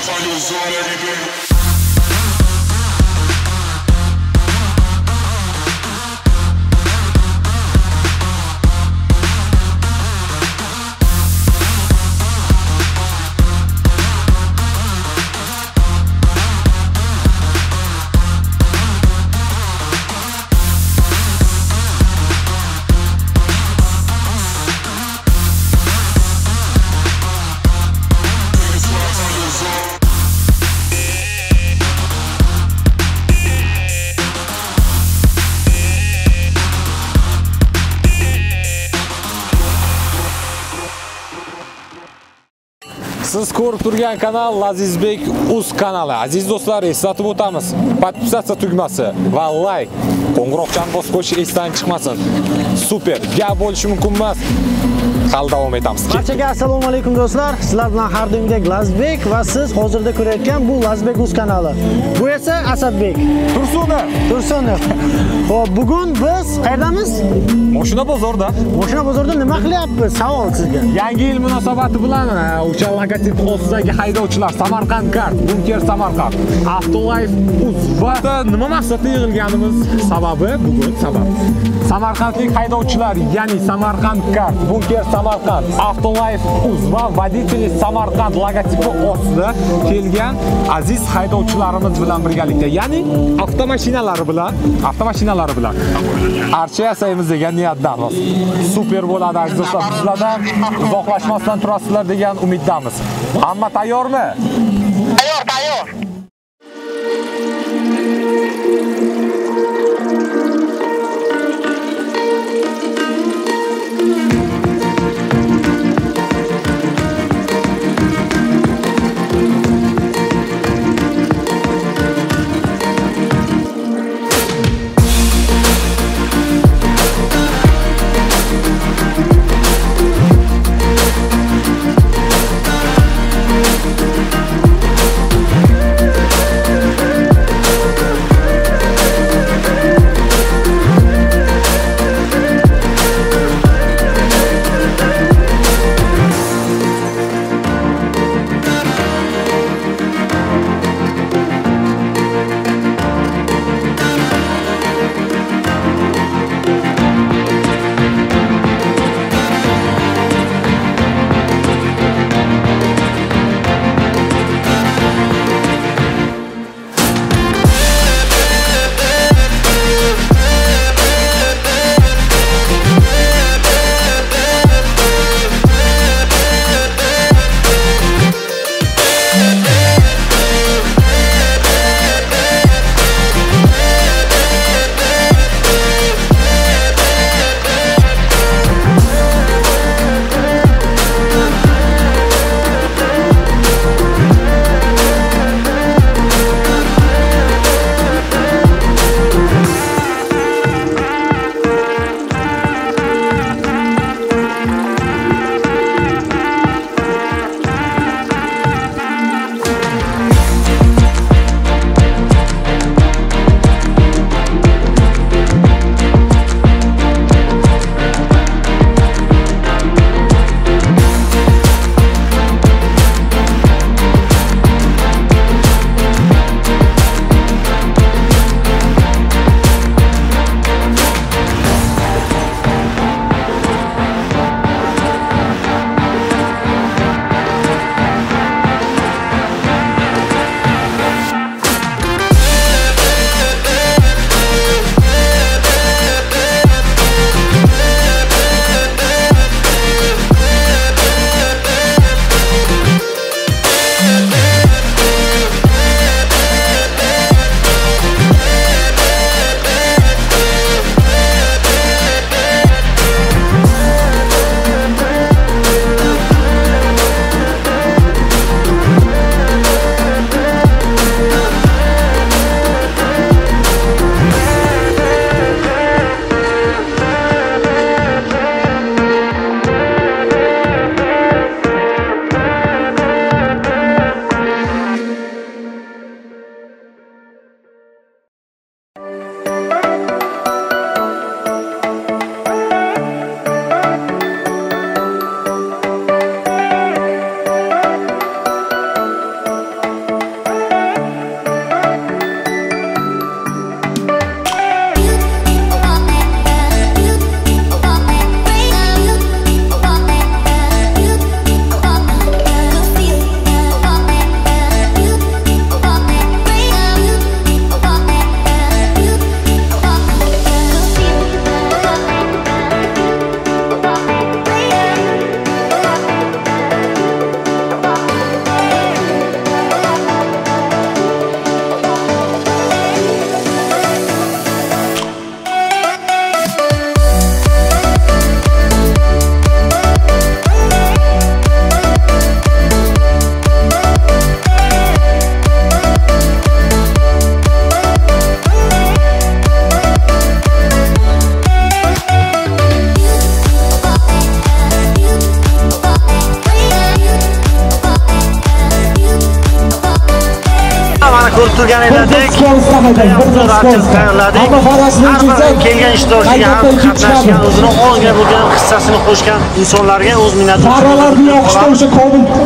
Find your zone every day. Ko'rib turgan kanal Lazizbek Uz kanali. Aziz do'stlar, eslatib o'tamiz. Podpisatsiya tugmasi va like, qo'ng'iroqchani bosib qo'yish esdan chiqmasin. Super. Gap bo'lishi mumkin emas. Hali davom etamiz. Barchaga assalomu alaykum do'stlar. Sizlar bilan har doimgidek Lazbek va siz hozirda ko'rayotgan bu Lazbek Uz kanali. Bu esa Asadbek Tursunov, Tursunov. Xo'p, bugun biz qayerdamiz? mashina bozorda. Mashina bozorida nima qilyapmiz? Savol sizga. Yangi yil munosabati bilan o'sha logotip ostidagi haydovchilar Samarqand kart, Bunker Samarqand, Avtolife Uz va nima maqsadda yig'ilganimiz sababi bugun sabab. Samarqandlik haydovchilar, ya'ni Samarqand kart, Bunker Samarqand, Avtolife Uz va Водители Samarqand logotipi ostida kelgan aziz haydovchilarimiz bilan birgalikda, ya'ni avtomashinalari bilan, avtomashinalari bilan archa yasaymiz degan niyatdamiz. Super bo'ladi aziz do'stlar. sizlardan uzoqlashmasdan turasizlar degan umiddamiz. Hamma tayyormi? Turgan edik. Judayam barchamiz tayyorladik. Har bir kelgan ishtirokchiga ham qatnashgan o'zini olgan bo'lgan hissasini qo'shgan insonlarga o'z minnatdorchiligimizni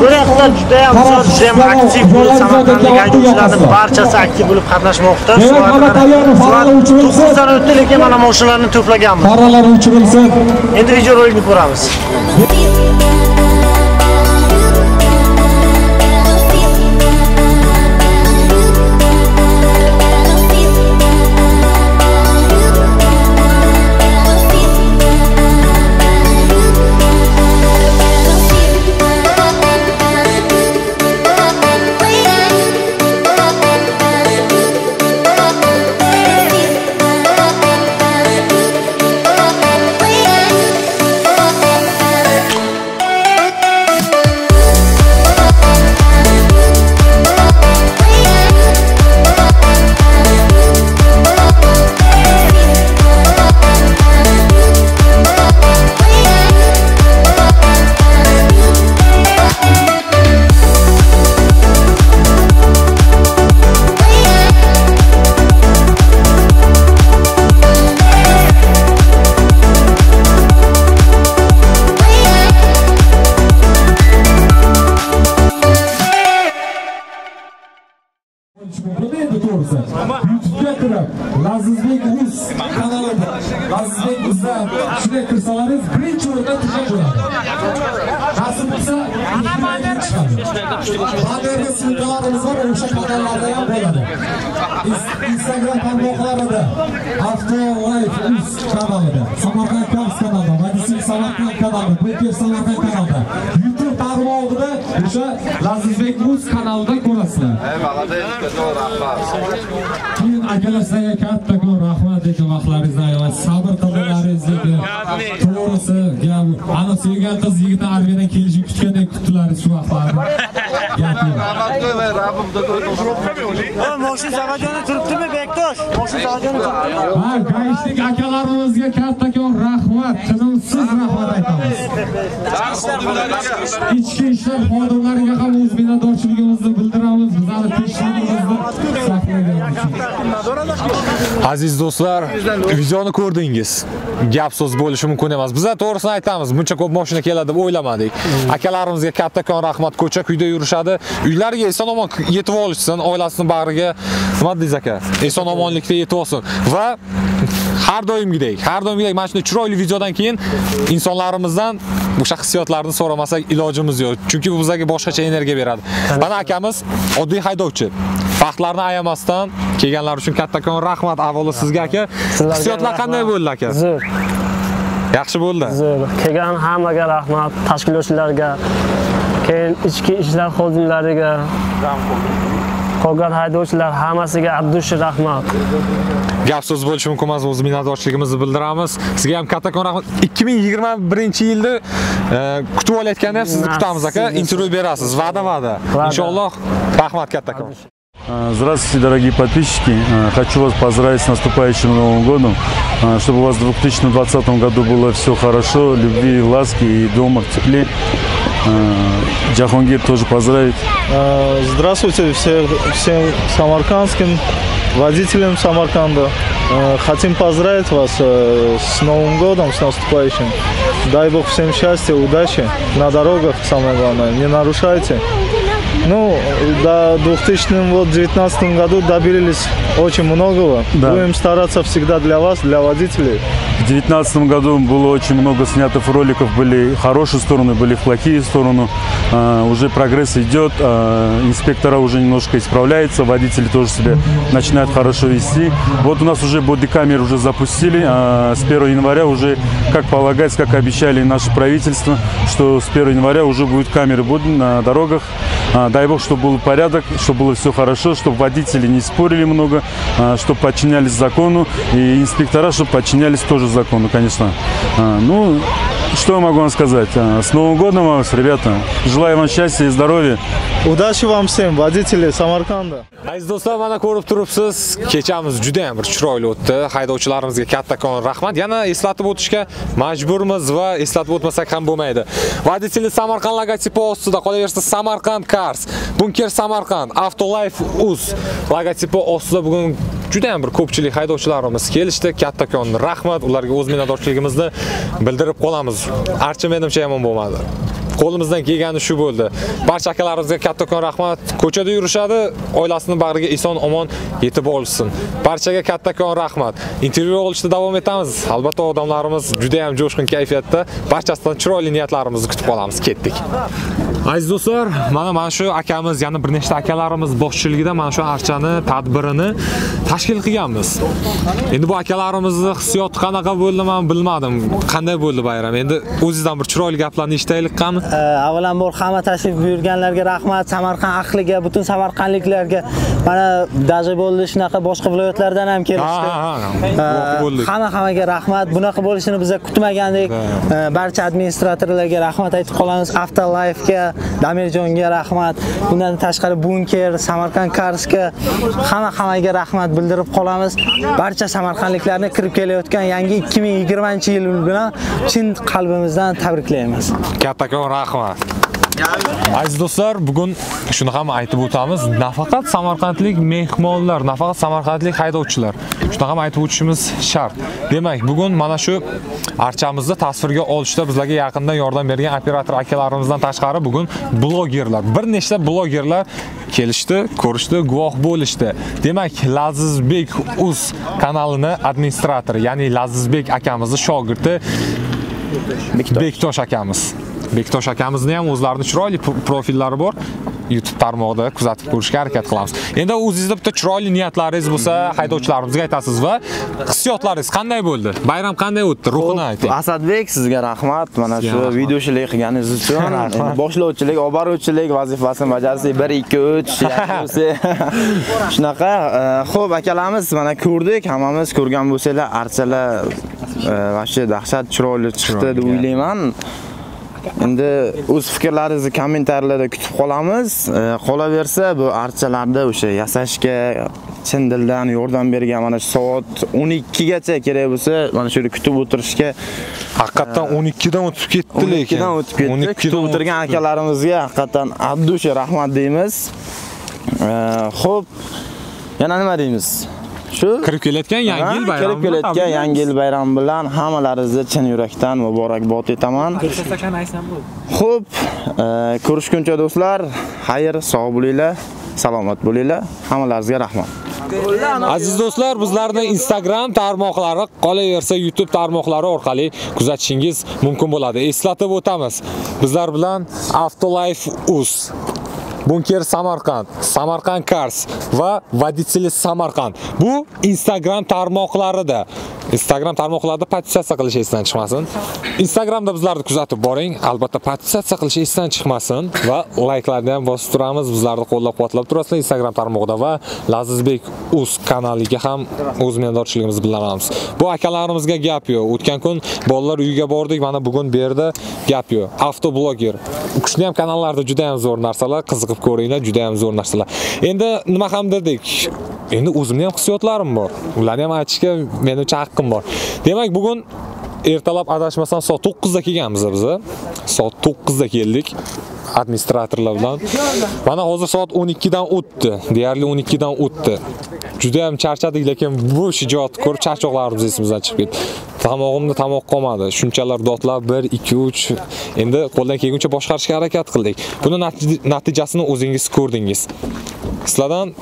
Bu haqda juda ham zo'r, juda ham aktiv bo'lib Samarqandlik haydovchilarning barchasi aktiv bo'lib qatnashmoqda. To'qqizdan o'tdi, lekin mana mashinalarni to'plaganmiz. Paralar uchirilsin. Endi videorolikni ko'ramiz. YouTube'ga kirib, Lazizbek Uz kanalida, Lazizbek Uzdan shunday kirsalaringiz birinchi o'rinda turgan bo'ladi. Nasib bo'lsa, Bannerda simkalarimiz bor, o'sha kanallarda ham bo'ladi. Instagram tarmoqlarida, Avto Life Uz kanalida, Samarqand kanalida, Vadisiy Samarqand kanalida, Beker Samarqand kanalida, YouTube tarmog'ida o'sha Lazizbek Rus kanalida ko'rasizlar. Keyin akalar sizlarga kattakon rahmat degan vaqtlaringizni ayamay sabr qildilaringizni to'g'risi gap ana sevgan qiz yigitni armiyadan kelishini kutgandek kutdilar shu vaqtlarni gap yo'q Moshin zavajoni turibdimi, Bektosh? Moshin zavajoni turibdimi? ha gaishlik akalarimizga kattakon rahmat tinimsiz rahmat aytamiz ichki ishlar xodimlariga ham o'z minnatdorchiligimizni bildiramiz bizani tinchligimizni saqlagan Aziz do'stlar, videoni ko'rdingiz. Gap so'z bo'lishi mumkin emas. Biz to'g'risini aytamiz, buncha ko'p mashina keladi deb o'ylamadik. Akalarimizga kattakon rahmat, ko'cha kuyda yurishadi. Uylariga eson-omon yetib olishsin, oilasini bag'riga nima deysiz aka? Eson-omonlikda yetib olsin va har doimgidek, har doimgidek mana shunday chiroyli videodan keyin insonlarimizdan o'sha hissiyotlarni so'ramasak ilojimiz yo'q. Chunki bu bizga boshqacha energiya beradi. Mana akamiz oddiy haydovchi. Vaqtlarni ayamasdan kelganlar uchun kattakon rahmat avvalo sizga aka. Hissiyotlar qanday bo'ldi aka? Zo'r, Yaxshi bo'ldi. zo'r. Kelgan hammaga rahmat, tashkilotchilarga, keyin ichki ishlar xodimlariga, qolgan haydovchilar hammasiga abdushi rahmat. Gap so'z bo'lishi mumkin emas, o'z minnatdorchiligimizni bildiramiz. Sizga ham kattakon rahmat. 2021-yilda e, kutib olayotganda ham sizni kutamiz aka. Intervyu berasiz. Va'da va'da. Inshaalloh rahmat kattakon. А, Здравствуйте, дорогие подписчики. А, Хочу вас поздравить с наступающим Новым годом. Чтобы у вас в 2020 году было все хорошо, любви, ласки и дома в тепле. А, Джахонгир тоже поздравить. Э, Здравствуйте всех, всем самаркандским водителям Самарканда. Э, Хотим поздравить вас э, с Новым годом, с наступающим. Дай Бог всем счастья, удачи на дорогах, самое главное. Не нарушайте. Ну, до 2019 году добились очень многого. Да. Будем стараться всегда для вас, для водителей. В 2019 году было очень много снятых роликов, были хорошие стороны, были плохие стороны. А, Уже прогресс идет, а, инспектора уже немножко исправляются, водители тоже себя начинают хорошо вести. Вот у нас уже бодикамеры уже запустили, а с 1 января уже, как полагается, как обещали наше правительство, что с 1 января уже будут камеры на дорогах. А, Дай бог, чтобы был порядок, чтобы было все хорошо, чтобы водители не спорили много, а, чтобы подчинялись закону, и инспектора, чтобы подчинялись тоже закону, конечно. А, Ну, что я могу вам сказать? А, С Новым годом вас, ребята. Желаю вам счастья и здоровья. Удачи вам всем, водители Самарканда. Aziz do'stlar, mana ko'rib turibsiz, kechamiz juda ham bir chiroyli o'tdi. Haydovchilarimizga kattakon rahmat. Yana eslatib o'tishga majburmiz va eslatib o'tmasak ham bo'lmaydi. Водители Samarqand logotipi ostida qolaversa Samarqand Cars, Bunker Samarqand, Autolife Uz logotipi ostida bugun juda ham bir ko'pchilik haydovchilarimiz kelishdi. Kattakon rahmat, ularga o'z minnatdorchiligimizni bildirib qolamiz. archi menimcha yomon bo'lmadi. qo'limizdan kelgani shu bo'ldi. Barcha akalarimizga kattakon rahmat. Ko'chada yurishadi, oilasini bag'riga eson omon yetib olsin. Barchaga kattakon rahmat. Intervyu olishda davom etamiz. Albatta odamlarimiz juda ham jo'shqin kayfiyatda. Barchasidan chiroyli niyatlarimizni kutib qolamiz. Ketdik. Aziz do'stlar, mana mana shu akamiz, yana bir nechta akalarimiz boshchiligida mana shu archani tadbirini tashkil qilganmiz. Endi bu akalarimizni hissiyoti qanaqa bo'ldi men bilmadim. Qanday bo'ldi bayram? Endi o'zingizdan bir chiroyli gaplarni eshitaylik qani? avvalambor hamma tashrif buyurganlarga rahmat. Samarqand ahliga butun samarqandliklarga. Mana даже bo'ldi shunaqa boshqa viloyatlardan ham kelishdi. Hamma hammaga rahmat. Bunaqa bo'lishini biz kutmagandik. Barcha administratorlarga rahmat aytib qolamiz. Avtolifega damirjonga rahmat. Bundan tashqari bunker samarqand karsga hamma hammaga rahmat bildirib qolamiz. Barcha samarqandliklarni kirib kelayotgan yangi 2020 yil bilan chin qalbimizdan tabriklaymiz. Kattakon rahmat. Aziz do'stlar, bugun shuni ham aytib o'tamiz. Nafaqat samarqandlik mehmonlar, nafaqat samarqandlik haydovchilar. Shuni ham aytib o'tishimiz shart. Demak, bugun mana shu archamizni tasvirga olishda bizlarga yaqindan yordam bergan operator akalarimizdan tashqari bugun blogerlar, bir nechta blogerlar kelishdi, ko'rishdi, guvoh bo'lishdi. Demak, Lazizbek Uz kanalini administratori, ya'ni Lazizbek akamizni shogirdi Bektosh akamiz. Bektosh akamizni ham o'zlarining chiroyli pro- profillari bor. YouTube tarmog'ida kuzatib ko'rishga harakat qilamiz. Endi o'zingizda bitta chiroyli niyatlaringiz bo'lsa, haydovchilarimizga aytasiz va hissiyotlaringiz qanday bo'ldi? Bayram qanday o'tdi? Ruhini ayting. Asadbek sizga rahmat. Mana shu videochilik qilganingiz uchun. Boshlovchilik, olib boruvchilik vazifasini bajarsak 1 2 3 shunaqa. e, Xo'p, akalarimiz mana ko'rdik, hammamiz ko'rgan bo'lsanglar, archalar e, vashcha dahshat chiroyli chiqdi deb o'ylayman. Endi o'z fikrlaringizni kommentarlarda kutib qolamiz. E, Qolaversa bu archalarda o'sha yasashga chin dildan yordam bergan mana shu soat 12 gacha kerak bo'lsa, mana shu yerda kutib o'tirishga Haqiqatdan 12 dan o'tib ketdi lekin. 12 dan o'tib ketdi. Kutib o'tirgan akalarimizga haqiqatan abdusha rahmat deymiz. E, Xo'p, yana nima deymiz? Shu kirib kelayotgan yangi yil bayrami. Kirib kelayotgan yangi yil bayrami bilan hammalaringizni chin yurakdan muborakbod etaman. Xo'p, e, ko'rishguncha do'stlar, xayr, sog' bo'linglar, salomat bo'linglar. Hammalaringizga rahmat. Aziz do'stlar, bizlarning Instagram tarmoqlari qolaversa YouTube tarmoqlari orqali kuzatishingiz mumkin bo'ladi. Eslatib o'tamiz. Bizlar bilan Автолайф Uz Bunker Samarqand, Samarqand Cars va Водители Samarqand. Bu Instagram tarmoqlarida. Instagram tarmoqlarida petitsiya qilish esdan chiqmasin. Instagramda bizlarni kuzatib boring. Albatta petitsiya qilish esdan chiqmasin va layklarni ham bosib turamiz. Bizlarni qo'llab-quvvatlab turasizlar Instagram tarmog'ida va Lazizbek Uz kanaliga ham o'z minnatdorchiligimizni bildiramiz. Bu akalarimizga gap yo'q. O'tgan kun bolalar uyiga bordik, mana bugun bu yerda gap yo'q. Avtobloger. O'qishni ham kanallarda juda ham zo'r narsalar, qilib ko'ringlar, juda ham zo'r narsalar. Endi nima ham dedik? Endi o'zimni ham hissiyotlarim bor. Ularni ham aytishga menimcha haqqim bor. Demak, bugun ertalab adashmasam soat 9 da kelganmiz biz. Soat 9 da keldik. administratorlar bilan. Mana hozir soat 12 dan o'tdi. Deyarli 12 dan o'tdi. Juda ham charchadik, lekin bu shijoatni ko'rib charchoqlarimiz esimizdan chiqib ketdi. Tomog'imda tomoq qolmadi. Shunchalar dotlab 1 2 3 endi qo'ldan kelguncha boshqarishga harakat qildik. Buni natijasini o'zingiz ko'rdingiz. Sizlardan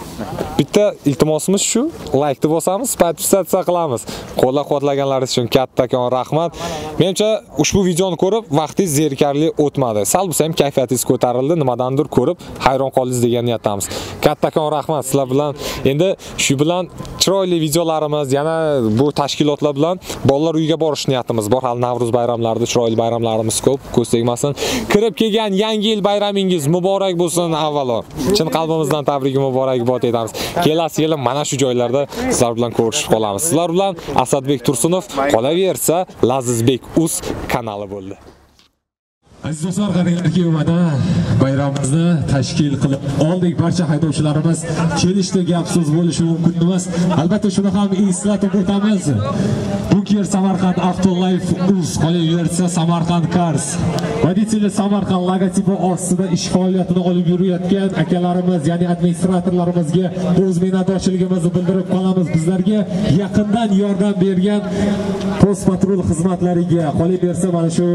bitta iltimosimiz shu, laykni bosamiz, podpisatsiya qilamiz. Qo'llab-quvvatlaganlaringiz uchun kattakon rahmat. Menimcha ushbu videoni ko'rib vaqtingiz zerikarli o'tmadi. Sal bo'lsa ham kayfiyatingiz ko'tarildi, nimadandir ko'rib hayron qoldingiz degan niyatdamiz. Kattakon rahmat sizlar bilan. Endi shu bilan chiroyli videolarimiz, yana bu tashkilotlar bilan bolalar uyiga borish niyatimiz bor. Hali Navro'z bayramlarida chiroyli bayramlarimiz ko'p, ko'z tegmasin. Kirib kelgan yangi yil bayramingiz muborak bo'lsin avvalo. Chin qalbimizdan tabrik muborakbod etamiz. Kelasi yil mana shu joylarda sizlar bilan ko'rishib qolamiz. Sizlar bilan Asadbek Tursunov qolaversa Lazizbek Uz kanali bo'ldi. Aziz do'stlar, qaranglarki, mana bayramimizni tashkil qilib oldik. Barcha haydovchilarimiz kelishdi, gap so'z bo'lishi mumkin emas. Albatta shuni ham eslatib o'tamiz. Bunker Samarqand Avtolife Uz qolaversa Samarqand Cars. Водители Samarqand logotipi ostida ish faoliyatini olib yurayotgan akalarimiz, ya'ni administratorlarimizga o'z minnatdorchiligimizni bildirib qolamiz. Bizlarga yaqindan yordam bergan post patrul xizmatlariga qolaversa mana shu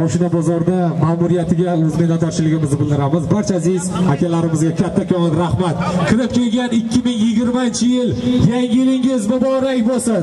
mashina bozorda ma'muriyatiga o'z minnatdorchiligimizni bildiramiz. Barcha aziz akalarimizga kattakon rahmat. Kirib kelgan 2020 yil yangi yilingiz muborak bo'lsin.